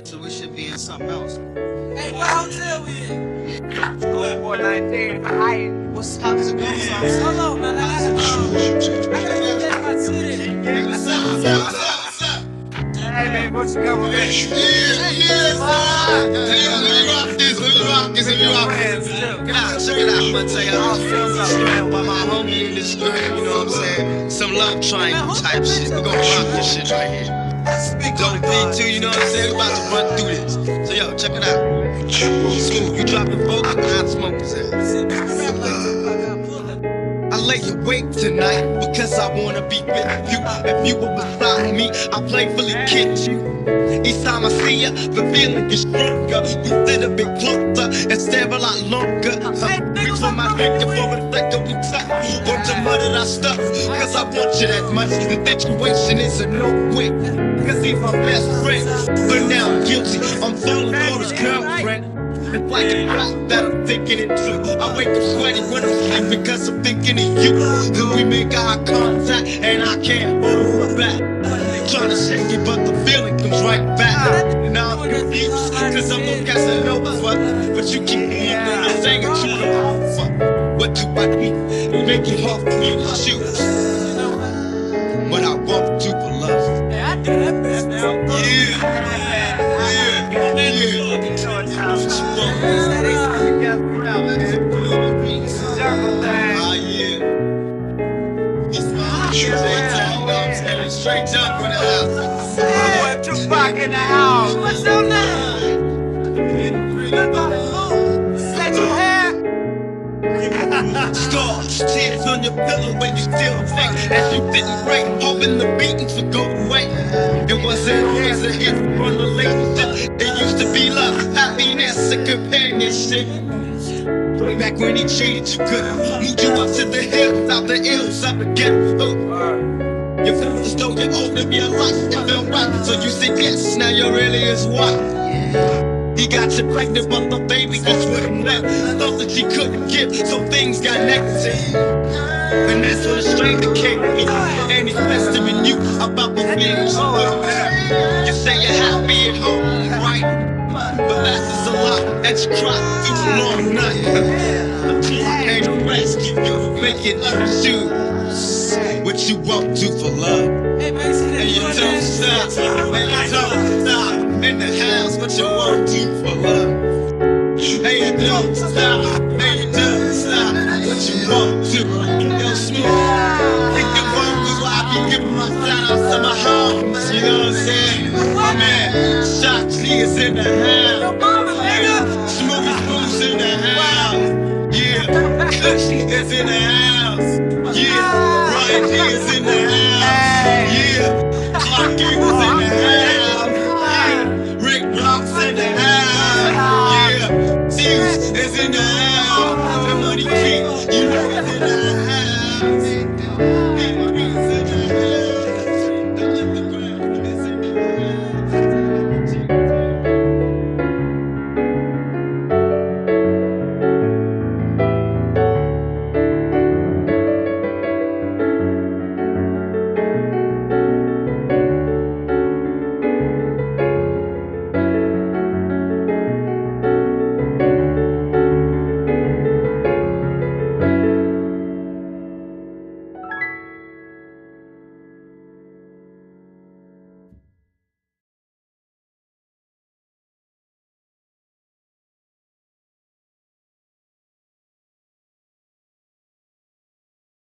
Alright, so we should be in something else. Hey, what hotel we in? Going 419. Hi. What's how does it go? Hold on, man. I gotta, I gotta get my city. What's up? What's up? What's up? What's up? Hey, man, what you got with me? Yeah, yeah, man. Hey, yo, let me rock this. Let me rock this. Let me rock this. Check it out. Check it out. I'm gonna tell you how it feels out there by my homie in this story. You know what I'm saying? Some love triangle type shit. We gonna rock this shit right here. Don't be too, you know what I'm saying? We about to run through this. So yo, check it out. Smooth, you dropping focus, I smoke his ass. I lay awake tonight because I wanna be with you. If you were beside me, I playfully kiss you. Each time I see you, the feeling gets stronger. We sit a bit closer and stare a lot longer. Reach for my and for a second we touch. Murder stuff, cause I want you that much. The situation is a no win. Cause he's my best friend. But now I'm guilty, I'm falling for his girlfriend. It's like a clock that I'm thinking it through. I wake up sweaty when I'm sleeping because I'm thinking of you. Then we make eye contact and I can't hold back. Trying to shake it, but the feeling comes right back. Now I'm confused because I'm no Casanova. But you keep me and you're saying that you know fuck. What do I need? Make it hard for me to choose. What I want to for love. Hey, I that now. Yeah, yeah, yeah. You? Ah, yeah. It's my true daytime, you I'm saying? Straight jump in the house. Tupac in the house. What's up now? On your pillow when you still think As you didn't break, hoping the beatings would go away It wasn't always a hit from the relationship It used to be love, happiness, and companionship Way back when he cheated, you could've moved you up to the hills, out the hills, up again. Oh. You feel as though you owed him your life, it felt right. So you said yes, now you're really his wife. He got you pregnant, but the baby just wouldn't let. Thought that she couldn't give, so things got negative. And that's when a stranger came to me, and he's pestering you about the feelings you feel. You say you're happy at home, right? But that's just a lot that you cried through a long night. I came to rescue you, making you choose what you want to for love. And you don't stop, and you don't stop in the house, but you're working for her. Hey, don't stop, hey, don't stop, but you want to. Yo, smooth, think of work is why I be giving my shout outs to my homies, you know what I'm saying? Man, Shock G is in the house. Hey, Smoothie Boo's in the house. Yeah, Cushy is in the house. Yeah, Right, G is in the house. Yeah, Clock Yeah.